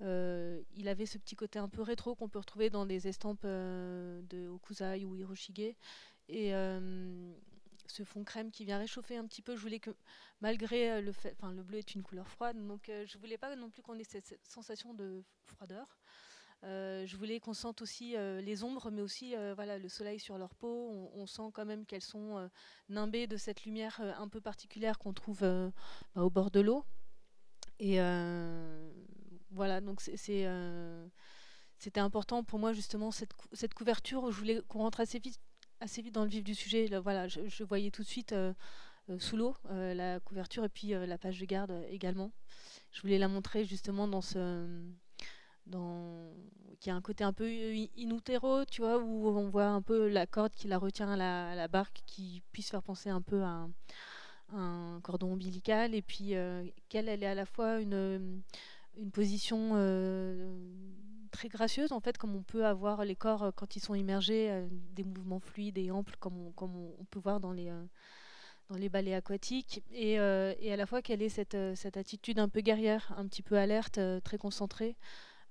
il avait ce petit côté un peu rétro qu'on peut retrouver dans des estampes de Okuzai ou Hiroshige. Et, ce fond crème qui vient réchauffer un petit peu. Je voulais que, malgré euh, le fait, enfin, le bleu est une couleur froide, donc euh, je voulais pas non plus qu'on ait cette, sensation de froideur. Euh, je voulais qu'on sente aussi les ombres, mais aussi voilà, le soleil sur leur peau. On, sent quand même qu'elles sont nimbées de cette lumière un peu particulière qu'on trouve bah, au bord de l'eau. Et voilà, donc c'était important pour moi justement cette couverture. Je voulais qu'on rentre assez vite assez vite dans le vif du sujet. voilà, je, voyais tout de suite euh, euh, sous l'eau euh, la couverture et puis la page de garde également. Je voulais la montrer justement dans ce. Dans, qui a un côté un peu inutero, tu vois, où on voit un peu la corde qui la retient à la, barque, qui puisse faire penser un peu à un, cordon ombilical, et puis qu'elle, elle est à la fois une, une position très gracieuse, en fait, comme on peut avoir les corps euh, quand ils sont immergés, euh, des mouvements fluides et amples, comme on, comme on, peut voir dans les, euh, dans les ballets aquatiques, et, et à la fois qu'elle ait cette, cette, attitude un peu guerrière, un petit peu alerte, très concentrée.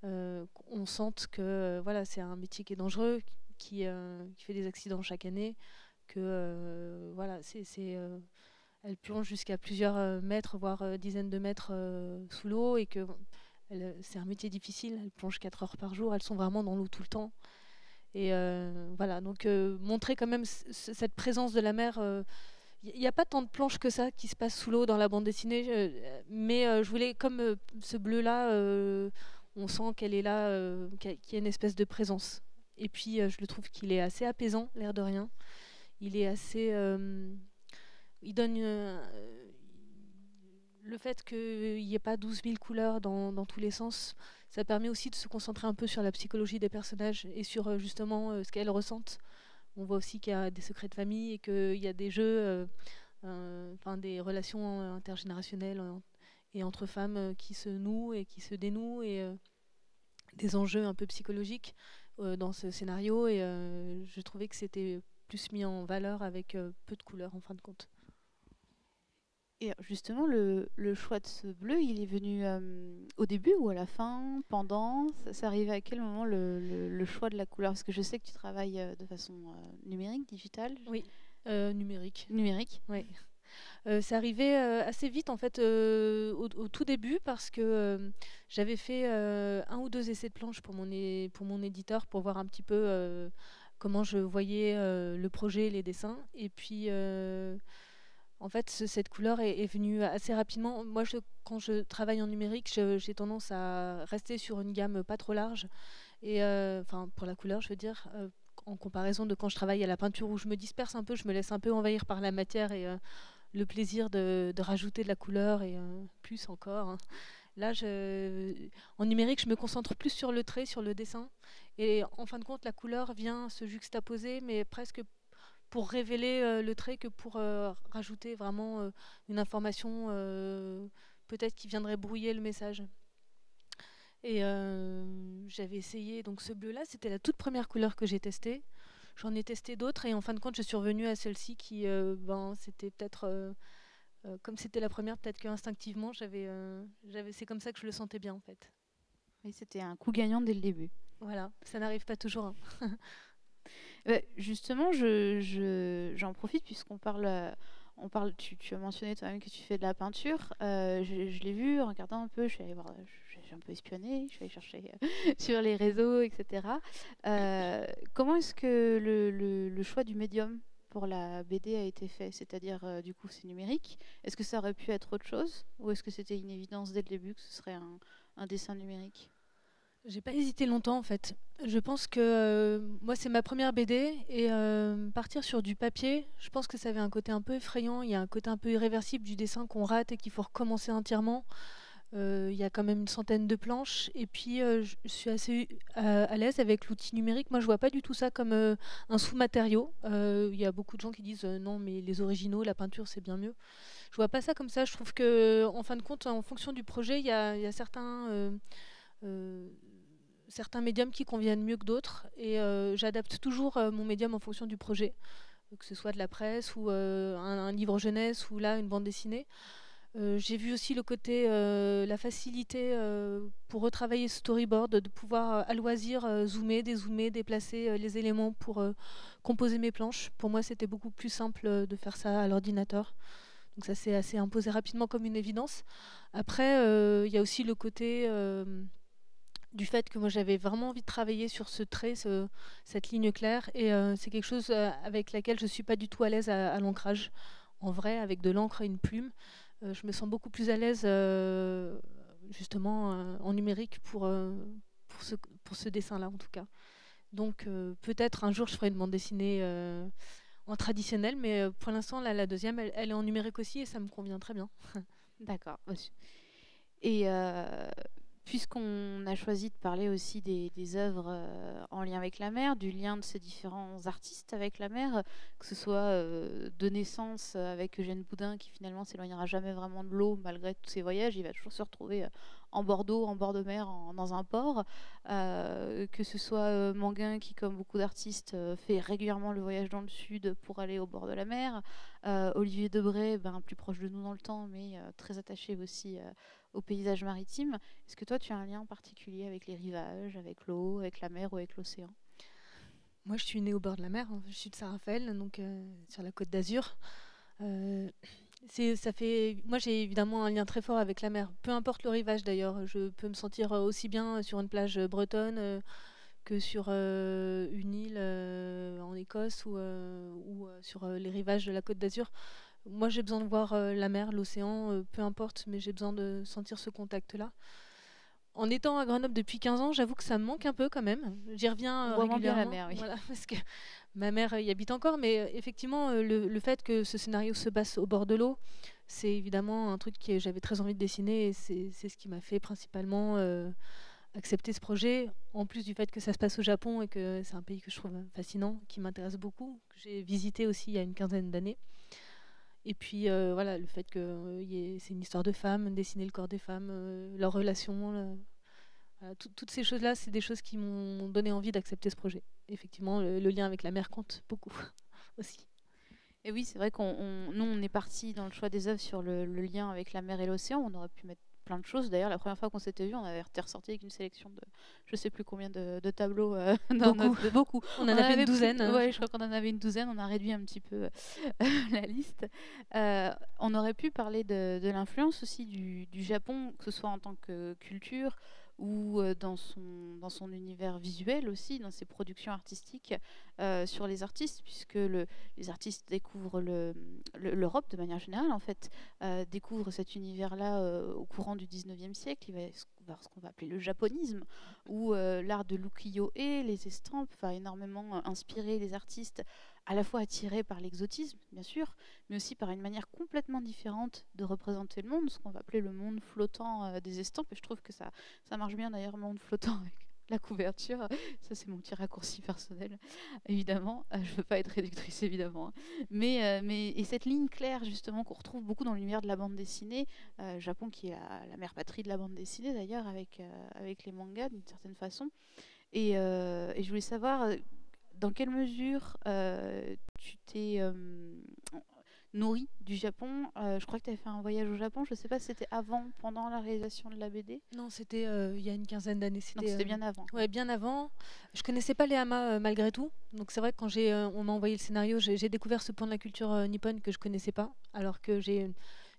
on sente que voilà, c'est un métier qui est dangereux, qui, qui, fait des accidents chaque année, que voilà, c'est elle plonge jusqu'à plusieurs mètres, voire dizaines de mètres sous l'eau, et que c'est un métier difficile. Elle plonge 4 heures par jour. Elles sont vraiment dans l'eau tout le temps. Et euh, voilà, donc euh, montrer quand même cette présence de la mer. Il euh, n'y a pas tant de planches que ça qui se passent sous l'eau dans la bande dessinée, mais je voulais, comme ce bleu-là, on sent qu'elle est là, qu'il y a une espèce de présence. Et puis, je le trouve qu'il est assez apaisant, l'air de rien. Il est assez. Il donne le fait qu'il n'y ait pas 12 000 couleurs dans, tous les sens, ça permet aussi de se concentrer un peu sur la psychologie des personnages et sur euh, justement euh, ce qu'elles ressentent. On voit aussi qu'il y a des secrets de famille et qu'il y a des jeux, euh, des relations intergénérationnelles et entre femmes qui se nouent et qui se dénouent et des enjeux un peu psychologiques dans ce scénario. Et je trouvais que c'était plus mis en valeur avec peu de couleurs en fin de compte. Et justement, le, choix de ce bleu, il est venu euh, au début ou à la fin, pendant? Ça, arrivé à quel moment le, choix de la couleur? Parce que je sais que tu travailles euh, de façon euh, numérique, digitale. Oui, numérique. Numérique Oui. c'est arrivé assez vite en fait au, tout début parce que j'avais fait un ou deux essais de planche pour mon, pour mon éditeur pour voir un petit peu comment je voyais le projet, les dessins. Et puis en fait, cette couleur est, venue assez rapidement. Moi, quand je travaille en numérique, j'ai tendance à rester sur une gamme pas trop large. Et euh, enfin, pour la couleur, je veux dire, euh, en comparaison de quand je travaille à la peinture où je me disperse un peu, je me laisse un peu envahir par la matière et euh, le plaisir de, rajouter de la couleur et plus encore. Hein. Là, en numérique, je me concentre plus sur le trait, sur le dessin. Et en fin de compte, la couleur vient se juxtaposer, mais presque pour révéler euh, le trait que pour euh, rajouter vraiment euh, une information peut-être qui viendrait brouiller le message. Et j'avais essayé donc ce bleu-là, c'était la toute première couleur que j'ai testée. J'en ai testé d'autres et en fin de compte, je suis revenue à celle-ci qui, ben, c'était peut-être, comme c'était la première, peut-être que instinctivement, j'avais, j'avais, c'est comme ça que je le sentais bien en fait. Et c'était un coup gagnant dès le début. Voilà, ça n'arrive pas toujours. Hein. <laughs> Bah, justement, je, j'en profite puisqu'on parle. On parle, tu, as mentionné toi-même que tu fais de la peinture. Euh, je, l'ai vu en regardant un peu, je suis voir, j'ai un peu espionné, je suis allée chercher euh, <laughs> sur les réseaux, etc. Euh, comment est-ce que le, choix du médium pour la BD a été fait? C'est-à-dire, du coup, c'est numérique. Est-ce que ça aurait pu être autre chose? Ou est-ce que c'était une évidence dès le début que ce serait un dessin numérique? J'ai pas hésité longtemps en fait. Je pense que euh, moi c'est ma première BD et euh, partir sur du papier, je pense que ça avait un côté un peu effrayant. Il y a un côté un peu irréversible du dessin qu'on rate et qu'il faut recommencer entièrement. Euh, il y a quand même une centaine de planches et puis je suis assez à, l'aise avec l'outil numérique. Moi je vois pas du tout ça comme un sous-matériau. Il y a beaucoup de gens qui disent non mais les originaux, la peinture c'est bien mieux. Je vois pas ça comme ça. Je trouve que en fin de compte, en fonction du projet, il y a, y a certains certains médiums qui conviennent mieux que d'autres et euh, j'adapte toujours euh, mon médium en fonction du projet, que ce soit de la presse ou euh, un, livre jeunesse ou là une bande dessinée. J'ai vu aussi le côté, la facilité pour retravailler ce storyboard, de pouvoir à loisir zoomer, dézoomer, déplacer les éléments pour composer mes planches. Pour moi, c'était beaucoup plus simple de faire ça à l'ordinateur. Donc ça s'est assez imposé rapidement comme une évidence. Après, il y a aussi le côté du fait que moi j'avais vraiment envie de travailler sur ce trait, cette ligne claire, et euh, c'est quelque chose euh, avec laquelle je ne suis pas du tout à l'aise à, l'ancrage. En vrai, avec de l'encre et une plume, euh, je me sens beaucoup plus à l'aise justement en numérique pour, pour ce, dessin-là en tout cas. Donc peut-être un jour je ferai une bande dessinée en traditionnel, mais pour l'instant la deuxième elle, elle, est en numérique aussi et ça me convient très bien. D'accord. Et Puisqu'on a choisi de parler aussi des, œuvres euh, en lien avec la mer, du lien de ces différents artistes avec la mer, que ce soit euh, de naissance avec Eugène Boudin qui finalement s'éloignera jamais vraiment de l'eau malgré tous ses voyages, il va toujours se retrouver euh, en Bordeaux, en bord de mer, dans un port. que ce soit Manguin qui, comme beaucoup d'artistes, fait régulièrement le voyage dans le sud pour aller au bord de la mer. Olivier Debray, ben, plus proche de nous dans le temps, mais très attaché aussi au paysage maritime. Est-ce que toi, tu as un lien particulier avec les rivages, avec l'eau, avec la mer ou avec l'océan? Moi, je suis née au bord de la mer. Hein. Je suis de Saint-Raphaël, donc sur la côte d'Azur. Euh, ça fait, moi j'ai évidemment un lien très fort avec la mer. Peu importe le rivage d'ailleurs, je peux me sentir aussi bien sur une plage bretonne euh, que sur euh, une île en Écosse ou sur les rivages de la Côte d'Azur. Moi j'ai besoin de voir la mer, l'océan, peu importe, mais j'ai besoin de sentir ce contact-là. En étant à Grenoble depuis 15 ans, j'avoue que ça me manque un peu quand même. J'y reviens régulièrement. Bien la mer, oui. voilà, <laughs> parce que ma mère y habite encore, mais euh, effectivement, euh, le, fait que ce scénario se passe au bord de l'eau, c'est évidemment un truc que j'avais très envie de dessiner et c'est ce qui m'a fait principalement euh, accepter ce projet, en plus du fait que ça se passe au Japon et que c'est un pays que je trouve fascinant, qui m'intéresse beaucoup, que j'ai visité aussi il y a une quinzaine d'années. Et puis voilà, le fait que c'est une histoire de femmes, dessiner le corps des femmes, leurs relations, toutes ces choses-là, c'est des choses qui m'ont donné envie d'accepter ce projet. Effectivement, le, lien avec la mer compte beaucoup <laughs> aussi. Et oui, c'est vrai qu'on nous, on est parti dans le choix des œuvres sur le, lien avec la mer et l'océan. On aurait pu mettre plein de choses. D'ailleurs, la première fois qu'on s'était vu, on avait été ressorti avec une sélection de je sais plus combien de, tableaux. Euh, <laughs> beaucoup. beaucoup. On en, avait, une douzaine. Oui, je crois qu'on en avait une douzaine. On a réduit un petit peu euh, <laughs> la liste. Euh, on aurait pu parler de, l'influence aussi du, du, Japon, que ce soit en tant que culture ou euh, dans son, dans son univers visuel aussi, dans ses productions artistiques euh, sur les artistes, puisque le, les artistes découvrent l'Europe de manière générale, en fait, euh, découvrent cet univers-là au courant du 19e siècle. Il va ce qu'on va appeler le japonisme, où l'art de l'ukiyo-e, les estampes, va énormément inspirer les artistes à la fois attiré par l'exotisme, bien sûr, mais aussi par une manière complètement différente de représenter le monde, ce qu'on va appeler le monde flottant euh, des estampes. Et je trouve que ça, ça marche bien d'ailleurs, le monde flottant avec la couverture. Ça, c'est mon petit raccourci personnel, évidemment. Euh, je veux pas être réductrice, évidemment. Hein. Mais, euh, mais, et cette ligne claire, justement, qu'on retrouve beaucoup dans l'univers de la bande dessinée, Japon qui est la, mère patrie de la bande dessinée, d'ailleurs, avec, avec les mangas, d'une certaine façon. Et je voulais savoir dans quelle mesure euh, tu t'es euh, nourri du Japon? Euh, Je crois que tu avais fait un voyage au Japon. Je ne sais pas si c'était avant, pendant la réalisation de la BD. Non, c'était il y a une quinzaine d'années. C'était bien avant. Ouais, bien avant. Je connaissais pas les hamas malgré tout. Donc c'est vrai que quand j'ai, on m'a envoyé le scénario, j'ai découvert ce point de la culture nippone que je connaissais pas, alors que j'ai une,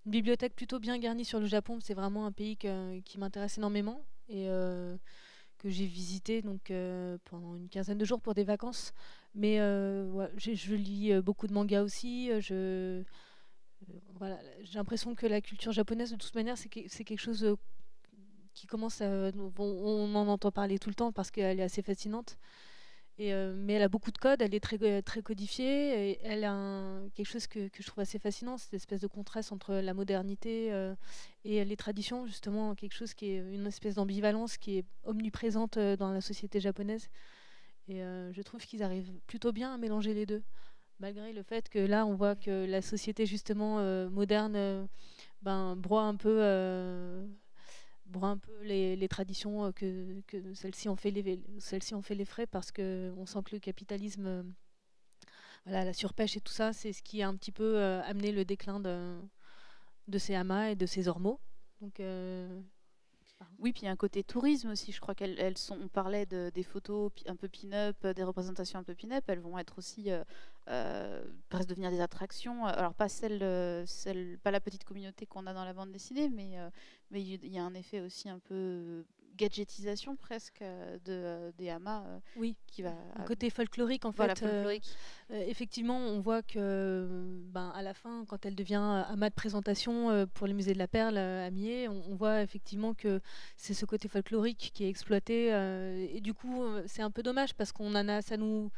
bibliothèque plutôt bien garnie sur le Japon. C'est vraiment un pays qui m'intéresse énormément et que j'ai visité donc euh, pendant une quinzaine de jours pour des vacances. Mais euh, je lis euh, beaucoup de mangas aussi. Je voilà, j'ai l'impression que la culture japonaise de toute manière c'est quelque chose qui commence à on en entend parler tout le temps parce qu'elle est assez fascinante euh, mais elle a beaucoup de codes, elle est très, euh, très codifiée, et elle a quelque chose que, que, je trouve assez fascinant, cette espèce de contraste entre la modernité euh, et les traditions, justement, quelque chose qui est une espèce d'ambivalence qui est omniprésente dans la société japonaise. Et je trouve qu'ils arrivent plutôt bien à mélanger les deux, malgré le fait que là, on voit que la société, justement, moderne, ben, broie un peu un peu les, traditions euh, que, que celles-ci ont fait les celles-ci ont fait les frais parce que on sent que le capitalisme euh, voilà la surpêche et tout ça c'est ce qui a un petit peu euh, amené le déclin de, de ces hamas et de ces ormeaux donc oui, puis il y a un côté tourisme aussi. Je crois qu'elles sont. On parlait de, des photos un peu pin-up, des représentations un peu pin-up. Elles vont être aussi presque devenir des attractions. Alors pas celle, celle, pas la petite communauté qu'on a dans la bande dessinée, mais mais il y a un effet aussi un peu gadgetisation presque euh, de, euh, des hamas. Euh, oui, qui va un côté folklorique en fait. Folklorique. effectivement, on voit que ben, à la fin, quand elle devient amas de présentation pour le musée de la Perle à Mier, on, voit effectivement que c'est ce côté folklorique qui est exploité. et du coup, c'est un peu dommage parce qu'on en a, ça nous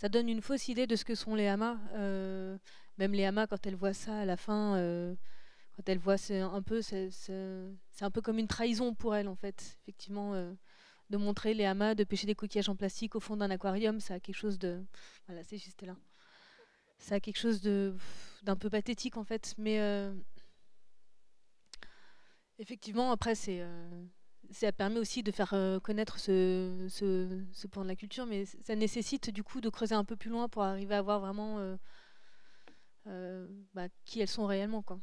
ça donne une fausse idée de ce que sont les hamas. même les hamas, quand elles voient ça à la fin, quand elle voit, c'est un peu, c'est un peu comme une trahison pour elle en fait. Effectivement, euh, de montrer les amas, de pêcher des coquillages en plastique au fond d'un aquarium, ça a quelque chose de, voilà, c'est juste là. Ça a quelque chose de d'un peu pathétique en fait, mais euh, effectivement après c'est euh, ça permet aussi de faire connaître ce, ce, de la culture, mais ça nécessite du coup de creuser un peu plus loin pour arriver à voir vraiment bah, qui elles sont réellement. Quoi.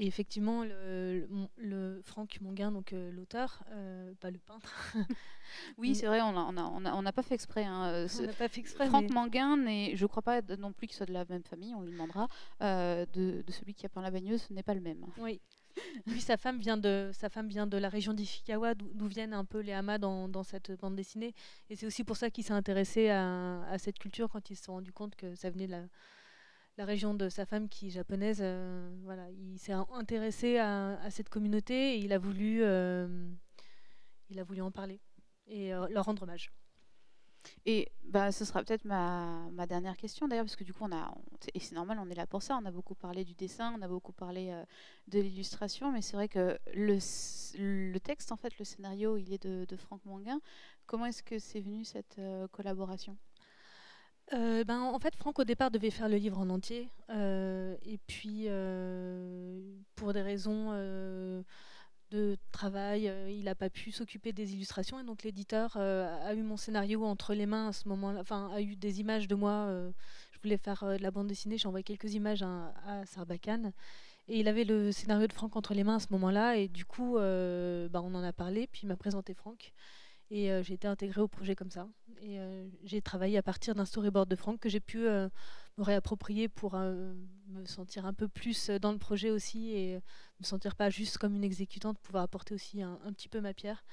Et effectivement, le, le, Franck Monguin, donc euh, l'auteur, euh, pas le peintre. <laughs> oui, c'est vrai, on n'a on a, on a, pas fait exprès. Hein, euh, on n'a pas fait exprès. Franck Manguin, et je ne crois pas non plus qu'il soit de la même famille, on lui demandera, de, de, celui qui a peint la baigneuse, ce n'est pas le même. Oui. Lui, sa femme vient de, sa femme vient de la région d'Ifikawa, d'où viennent un peu les hamas dans, cette bande dessinée. Et c'est aussi pour ça qu'il s'est intéressé à, cette culture quand il s'est rendu compte que ça venait de la, la région de sa femme qui est japonaise. Euh, voilà, il s'est intéressé à, cette communauté et il a voulu, euh, il a voulu en parler et euh, leur rendre hommage. Et bah, ce sera peut-être ma, ma, dernière question d'ailleurs, parce que du coup, on a, et c'est normal, on est là pour ça. On a beaucoup parlé du dessin, on a beaucoup parlé de l'illustration, mais c'est vrai que le, le, texte, en fait, le scénario, il est de, de Franck Manguin. Comment est-ce que c'est venu cette collaboration? Euh, ben, en fait, Franck, au départ, devait faire le livre en entier. Euh, et puis, euh, pour des raisons de travail, il n'a pas pu s'occuper des illustrations. Et donc, l'éditeur a eu mon scénario entre les mains à ce moment-là. Enfin, a eu des images de moi. je voulais faire de la bande dessinée. J'ai envoyé quelques images à, Sarbacane. Et il avait le scénario de Franck entre les mains à ce moment-là. Et du coup, ben, on en a parlé. Puis, il m'a présenté Franck. Et euh, j'ai été intégrée au projet comme ça. Et euh, j'ai travaillé à partir d'un storyboard de Franck que j'ai pu euh, me réapproprier pour me sentir un peu plus dans le projet aussi et me sentir pas juste comme une exécutante, pouvoir apporter aussi un, petit peu ma pierre.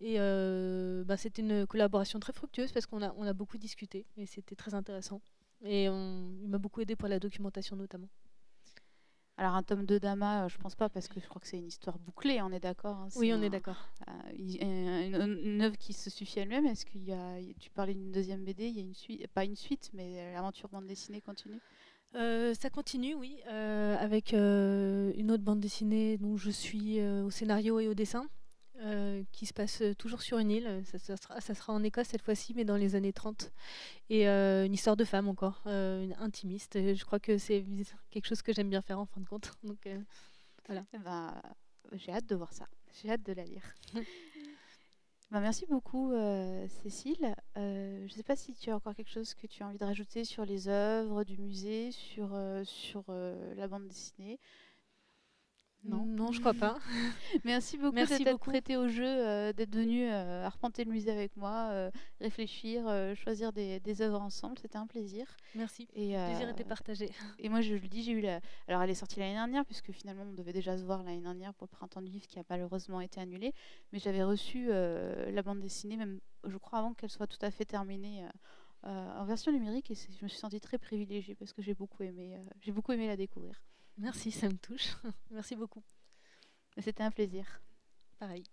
Et bah, c'était une collaboration très fructueuse parce qu'on a, beaucoup discuté et c'était très intéressant. Et il m'a beaucoup aidé pour la documentation notamment. Alors un tome de Dama, euh, je pense pas parce que je crois que c'est une histoire bouclée, on est d'accord hein, Oui, on est d'accord. Euh, une, œuvre qui se suffit elle-même. Est-ce qu'il y a, tu parlais d'une deuxième BD, il y a une suite, pas une suite, mais euh, l'aventure bande dessinée continue? Ça continue, oui, avec une autre bande dessinée dont je suis au scénario et au dessin. Euh, qui se passe euh, toujours sur une île. Ça, sera, ça sera, en Écosse cette fois-ci, mais dans les années 30. Et euh, une histoire de femme encore, intimiste. Je crois que c'est quelque chose que j'aime bien faire en fin de compte. <laughs> Donc voilà. Ben, j'ai hâte de voir ça. J'ai hâte de la lire. <laughs> ben, merci beaucoup, Cécile. je ne sais pas si tu as encore quelque chose que tu as envie de rajouter sur les œuvres du musée, sur, sur la bande dessinée. Non, non, je crois pas. <laughs> Merci beaucoup d'être prêté au jeu, euh, d'être venu euh, arpenter le musée avec moi, euh, réfléchir, choisir des, des, œuvres ensemble. C'était un plaisir. Merci. Et, le plaisir était partagé. <laughs> Et moi, je le dis, j'ai eu la. Alors, elle est sortie l'année dernière, puisque finalement, on devait déjà se voir l'année dernière pour le printemps du livre qui a malheureusement été annulé. Mais j'avais reçu la bande dessinée, même, je crois, avant qu'elle soit tout à fait terminée. en version numérique et je me suis sentie très privilégiée parce que j'ai beaucoup aimé, j'ai beaucoup aimé la découvrir. Merci, ça me touche. <laughs> Merci beaucoup. C'était un plaisir. Pareil.